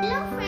Hello friends.